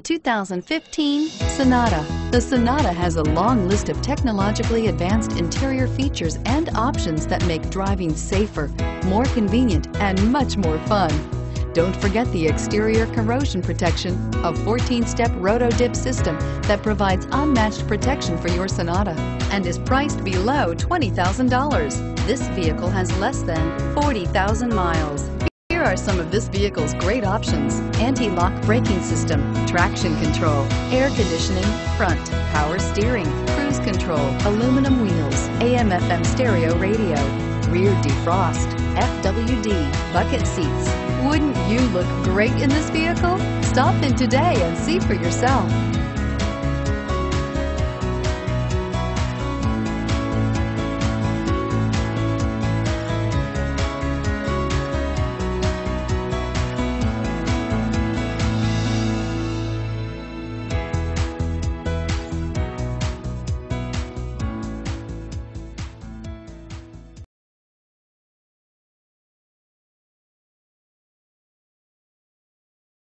2015 Sonata. The Sonata has a long list of technologically advanced interior features and options that make driving safer, more convenient, and much more fun. Don't forget the exterior corrosion protection, a 14-step roto-dip system that provides unmatched protection for your Sonata and is priced below $20,000. This vehicle has less than 40,000 miles. Here are some of this vehicle's great options. Anti-lock braking system, traction control, air conditioning, front, power steering, cruise control, aluminum wheels, AM FM stereo radio, rear defrost, FWD, bucket seats. Wouldn't you look great in this vehicle? Stop in today and see for yourself.